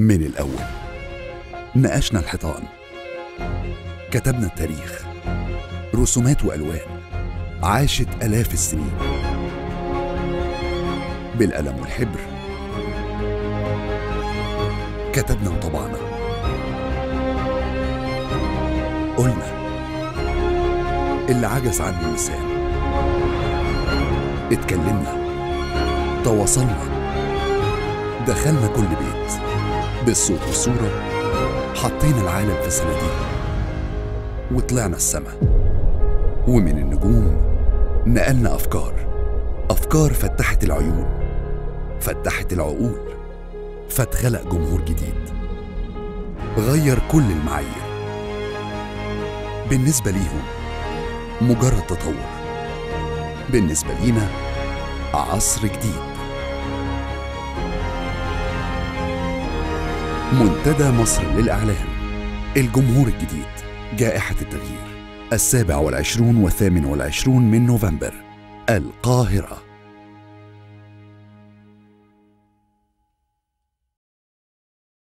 من الأول. نقشنا الحيطان. كتبنا التاريخ. رسومات وألوان. عاشت آلاف السنين. بالقلم والحبر. كتبنا وطبعنا. قلنا. اللي عجز عنه اللسان. اتكلمنا. تواصلنا. دخلنا كل بيت. بالصوت والصورة حطينا العالم في صناديق وطلعنا السما. ومن النجوم نقلنا أفكار أفكار فتحت العيون فتحت العقول فاتخلق جمهور جديد. غير كل المعايير. بالنسبة ليهم مجرد تطور. بالنسبة لينا عصر جديد. منتدى مصر للإعلام. الجمهور الجديد جائحة التغيير السابع والعشرون والثامن والعشرون من نوفمبر القاهرة.